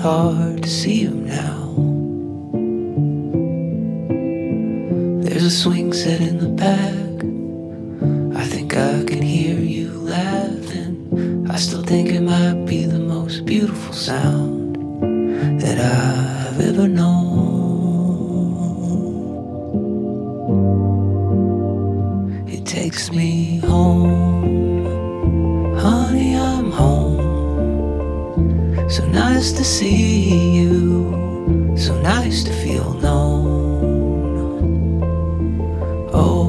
hard to see them now. There's a swing set in the back. Think it might be the most beautiful sound that I've ever known. It takes me home, honey, I'm home. So nice to see you, so nice to feel known. Oh,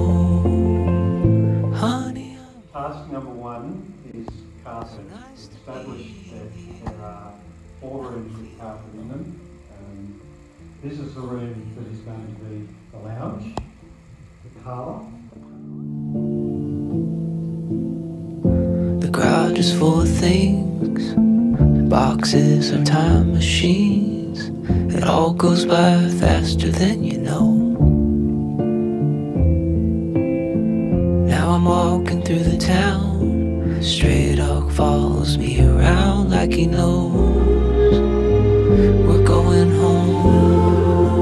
honey, Task number one is We've established that there are four rooms with carpet in them. Um, this is the room that is going to be the lounge, the parlour, The garage is full of things, boxes of time machines. It all goes by faster than you know. Now I'm walking through the town. Stray dog follows me around like he knows we're going home.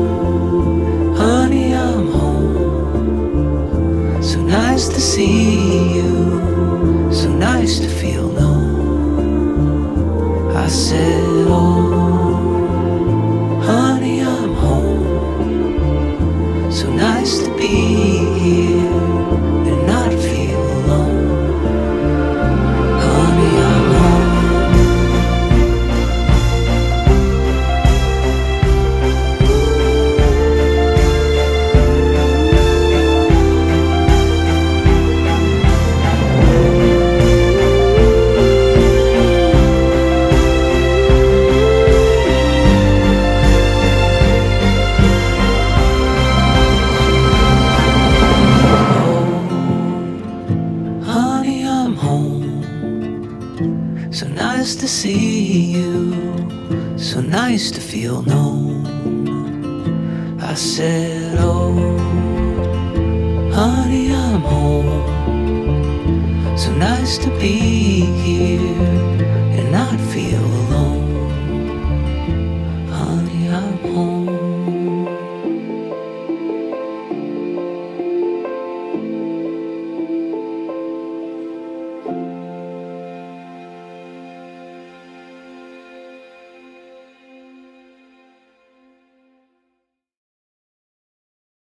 Honey, I'm home. So nice to see you so nice to home. So nice to see you. So nice to feel known. I said, Oh, honey, I'm home. So nice to be here